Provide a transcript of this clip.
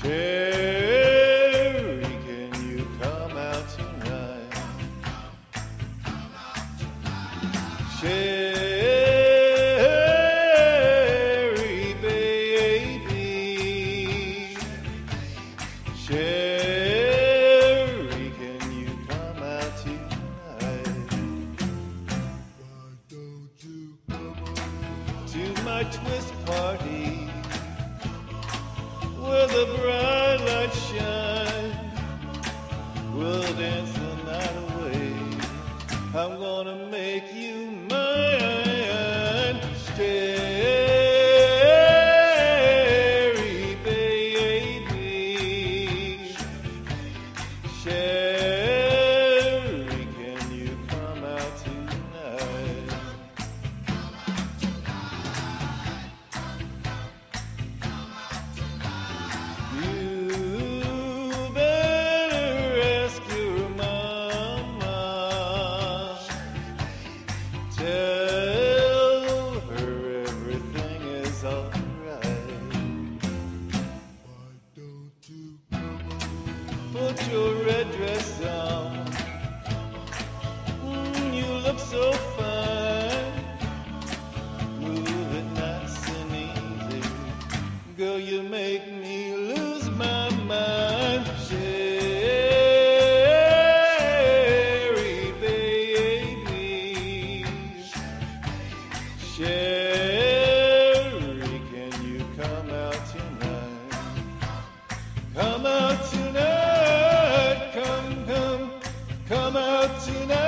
Can you come out tonight? Baby. Can you come out tonight? Why don't you come to my twist party? Where the bright lights shine. We'll dance the night away. I'm gonna make you Put your red dress on. Mm, you look so fine. Move it nice and easy. Girl, you make me lose my mind. Sherry, baby. Sherry. come out tonight.